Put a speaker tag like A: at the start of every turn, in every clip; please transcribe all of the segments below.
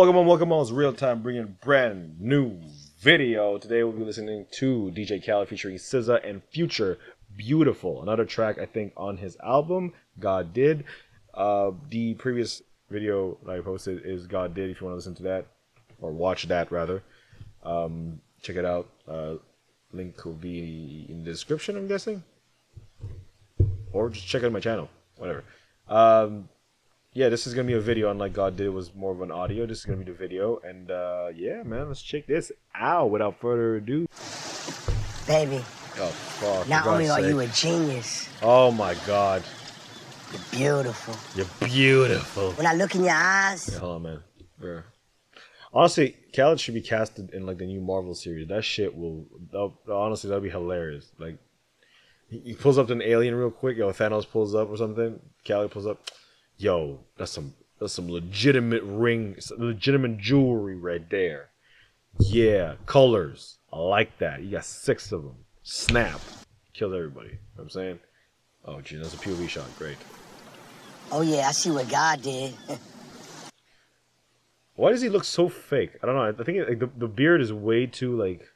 A: Welcome on, welcome on. It's real time bringing brand new video. Today we'll be listening to DJ Khaled featuring SZA and Future. Beautiful. Another track I think on his album, God Did. Uh, the previous video that I posted is God Did if you want to listen to that or watch that rather. Um, check it out. Uh, link will be in the description, I'm guessing. Or just check out my channel. Whatever. Um, yeah, this is gonna be a video, unlike God did it was more of an audio. This is gonna be the video, and uh, yeah, man, let's check this out. Without further ado,
B: Baby,
A: oh fuck!
B: not only
A: God's
B: are you a genius,
A: oh my god,
B: you're beautiful.
A: you're beautiful.
B: When I look in your eyes,
A: Yeah, hold on, man. Bro. Honestly, Khaled should be casted in like the new Marvel series. That shit will, that'll- honestly, that'd be hilarious. Like, he, he pulls up to an alien real quick. Yo, Thanos pulls up or something. Khaled pulls up. Yo, that's some that's some legitimate ring, legitimate jewelry right there. Yeah, colors. I like that. You got six of them. Snap, killed everybody. You know what I'm saying. Oh, gee, that's a POV shot. Great.
B: oh yeah, I see what God did.
A: Why does he look so fake? I don't know. I think it, like the, the beard is way too like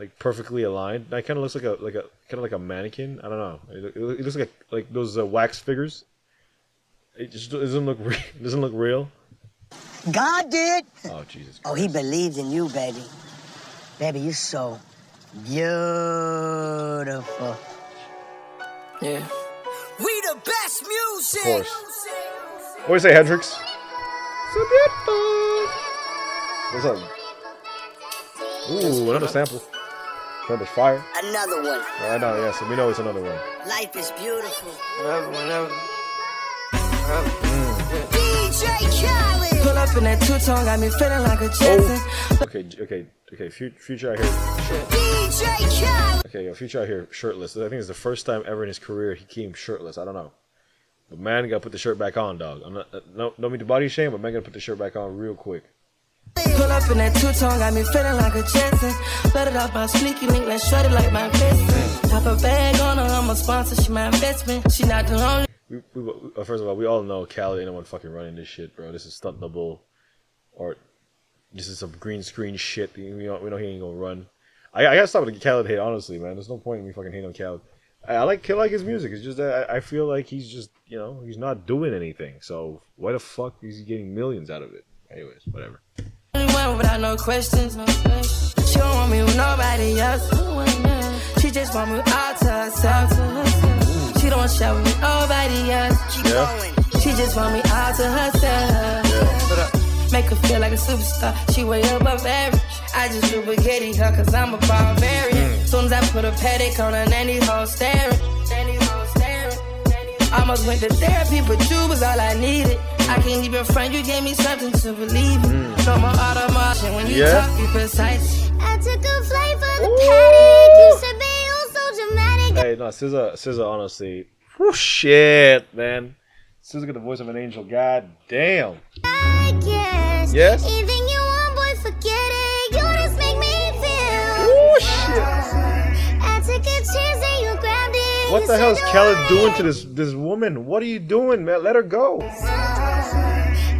A: like perfectly aligned. That kind of looks like a like a kind of like a mannequin. I don't know. It looks like a, like those uh, wax figures. It just doesn't look re- doesn't look real.
B: God did.
A: Oh Jesus!
B: Oh, he
A: Christ.
B: believed in you, baby. Baby, you're so beautiful.
C: Yeah. We the best music.
A: Of course. What do you say, Hendrix? So beautiful. What's up? Ooh, another sample. Another fire.
B: Another one.
A: Oh, I know. Yeah, so we know it's another one.
B: Life is beautiful.
C: Whatever, whenever. DJ Khaled. Pull up in that two-tone, got me feeling like a Jetson.
A: Okay, okay, okay. Future out here.
C: DJ Khaled.
A: Okay, yo, Future out here shirtless. I think it's the first time ever in his career he came shirtless. I don't know. But man, got to put the shirt back on, dog. I'm not, uh, no, don't mean to body shame, but man, got to put the shirt back on real quick.
C: Pull up in that two-tone, got me feeling like a Jetson. Let it off my sneaky link, let's shut it like my best Top a bag on her, I'm a sponsor, she my investment. She not the only.
A: We, we, uh, first of all, we all know Cali ain't no one fucking running this shit, bro. This is stunt double, or this is some green screen shit. We know, we know he ain't gonna run. I, I gotta stop with the Khaled hate, honestly, man. There's no point in me fucking hating on Khaled. I, I like I like his music. It's just that I, I feel like he's just you know he's not doing anything. So why the fuck is he getting millions out of it? Anyways, whatever.
C: She just want me all to herself. She don't share with nobody else.
B: Keep
A: Yeah.
B: going.
C: She just want me all to herself. But, uh, Make her feel like a superstar. She way above average. I just do spaghetti her cause I'm a barbarian. Soon as I put a Patek on her, nanny hoe staring. Nanny hoe staring. Almost went to therapy, but you was all I needed. I can't even front, you gave me something to believe in. No more automotion when you
A: Yeah.
C: talk, be precise.
D: I took a flight for the paddock. You said be all so dramatic.
A: Hey, no, SZA, SZA, honestly, whew, shit, man. SZA got the voice of an angel. God damn.
D: I guess.
A: Yes?
D: Anything you want, boy, forget it. You just make me feel.
A: Ooh, shit.
D: I took a chance and you grabbed it.
A: What the hell is Khaled doing to this this woman? What are you doing, man? Let her go.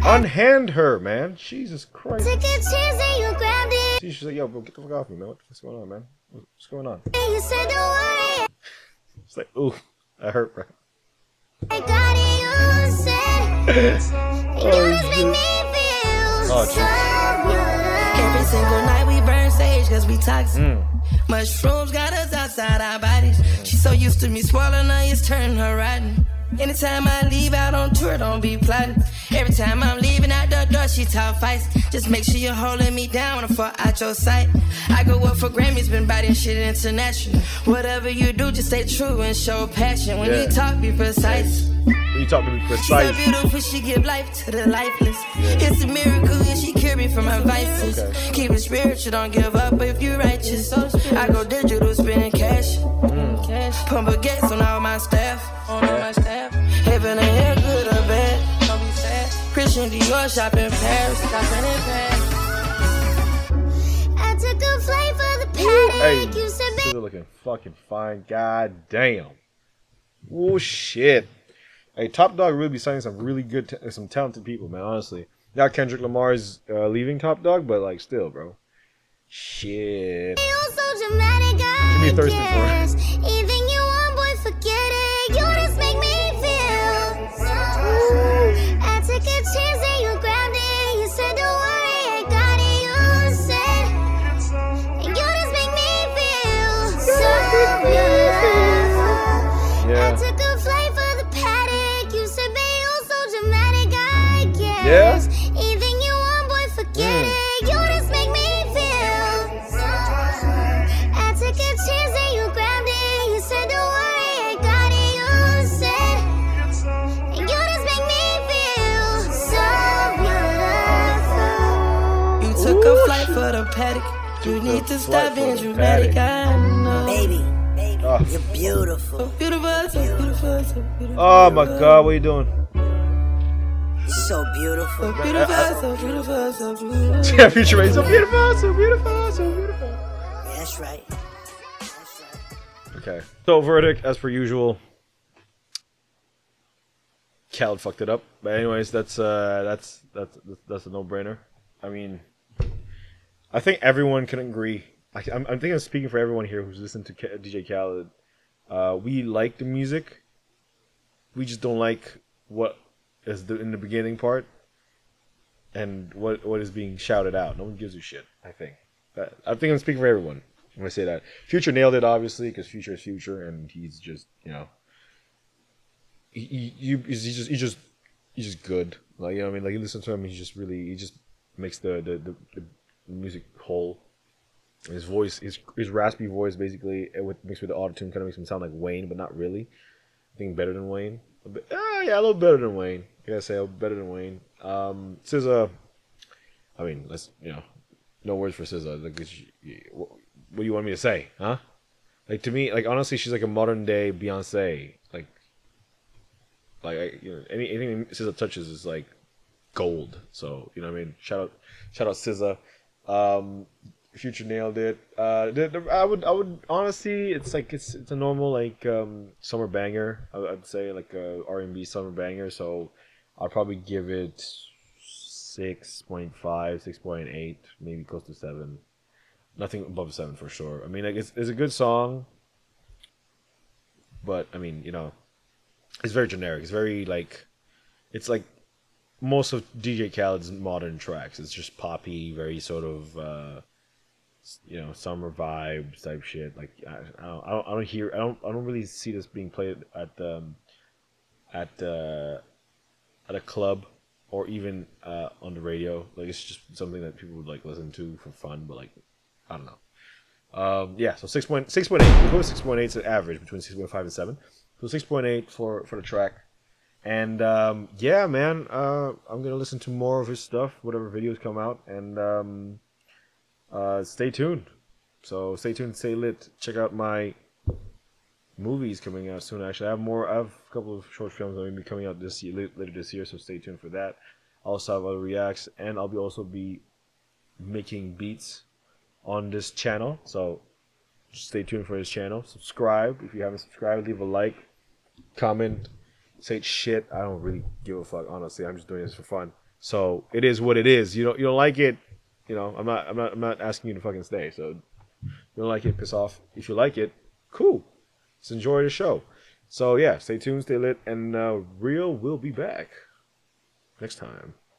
A: Unhand her, man. Jesus Christ.
D: Took a chance and you grabbed it.
A: She's like, yo, bro, get the fuck off me, man. What's going on, man? What's going on?
D: And you said, don't worry.
A: It's like, ooh, that hurt, bro.
D: I got it, you said. You just make me feel
A: Oh,
D: so good.
C: Every single night we burn sage cause we toxic. Mushrooms got us outside our bodies. She's so used to me swallowing her, it's turning her rotten. Anytime I leave out on tour, don't be plotting. Every time I'm leaving out the door, she talk fights. Just make sure you're holding me down when I fall out your sight. I go up for Grammys, been biting shit international. Whatever you do, just stay true and show passion. When
A: Yeah.
C: you talk, be precise.
A: When you talk to me
C: She's
A: precise.
C: so beautiful, she give life to the lifeless. It's a miracle, and she cure me from my vices.
A: Okay.
C: Keep it spiritual, don't give up if you righteous. I go digital, spending cash. Cash. Pump baguettes on all my staff. On all my staff. Christian Dior shop in Paris. Shopping in Paris.
D: I took a flight for the
A: Hey,
D: paddock. You said,
A: SZA looking fucking fine. God damn. Oh shit. Hey, Top Dawg really be signing some really good, t- some talented people, man. Honestly, now Kendrick Lamar's uh, leaving Top Dawg, but like still, bro. Shit.
D: You so dramatic, I
A: me thirsty for Yeah?
D: Anything you want, boy, forget
A: Mm.
D: it. You just make me feel. I took a chance and you grabbed it. You said, don't worry, I got it. You said, and you just make me feel so beautiful.
C: You took a flight for the paddock. You
A: Took
C: need
A: a
C: to
A: flight
C: stop
A: for
C: being
A: the
C: dramatic.
A: paddock.
C: I know.
B: Baby, baby,
A: Oh.
B: you're beautiful.
C: So beautiful, so beautiful, so beautiful.
A: Oh my god, what are you doing?
B: You're so beautiful.
C: So beautiful, so beautiful, so beautiful.
A: Yeah, Future Ray, so beautiful, so beautiful, so beautiful.
B: That's right. That's right.
A: Okay. So verdict, as per usual. Khaled fucked it up. But anyways, that's uh that's that's that's a no brainer. I mean I think everyone can agree. I, I'm, I think I'm speaking for everyone here who's listened to K- DJ Khaled. Uh, we like the music. We just don't like what is the, in the beginning part and what what is being shouted out. No one gives a shit. I think. I think I'm speaking for everyone when I say that. Future nailed it obviously because Future is Future and he's just you know. He, he, he's just he's just he's just good. Like you know I mean. Like you listen to him, he just really he just makes the the, the, the music whole. His voice, his his raspy voice, basically, it with, mixed with the autotune, kind of makes him sound like Wayne, but not really. I think better than Wayne. Bit, ah, yeah, a little better than Wayne. I gotta say, better than Wayne. Um, SZA, I mean, let's you know, no words for SZA. Like, what, what do you want me to say, huh? Like to me, like honestly, she's like a modern day Beyonce. Like, like I, you know, any anything SZA touches is like gold. So you know what I mean. Shout out, shout out SZA. Um, Future nailed it. Uh, I would, I would honestly, it's like it's it's a normal like um summer banger. I, I'd say like a R and B summer banger. So I'd probably give it 6.5, 6.8, maybe close to seven. Nothing above seven for sure. I mean, like it's it's a good song, but I mean, you know, it's very generic. It's very like, it's like most of DJ Khaled's modern tracks. It's just poppy, very sort of, uh, you know, summer vibes type shit. Like I, I don't, I don't, hear, I don't, I don't really see this being played at the, um, at uh, at a club or even uh, on the radio. Like it's just something that people would like listen to for fun, but like I don't know. Um, yeah, so six point six point eight. We'll go with six point eight. It's an average between six point five and seven. So six point eight for for the track. And um, yeah, man, uh, I'm gonna listen to more of his stuff, whatever videos come out, and um, uh, stay tuned. So stay tuned, stay lit. Check out my movies coming out soon. Actually, I have more. I have a couple of short films that will be coming out this year, later this year. So stay tuned for that. I also have other reacts, and I'll be also be making beats on this channel. So stay tuned for this channel. Subscribe if you haven't subscribed. Leave a like, comment, say shit. I don't really give a fuck. Honestly, I'm just doing this for fun. So it is what it is. You don't you don't like it. You know, I'm not I'm not I'm not asking you to fucking stay. So you don't like it, piss off. If you like it, cool. Enjoy the show. So yeah, stay tuned, stay lit, and uh, real will be back next time.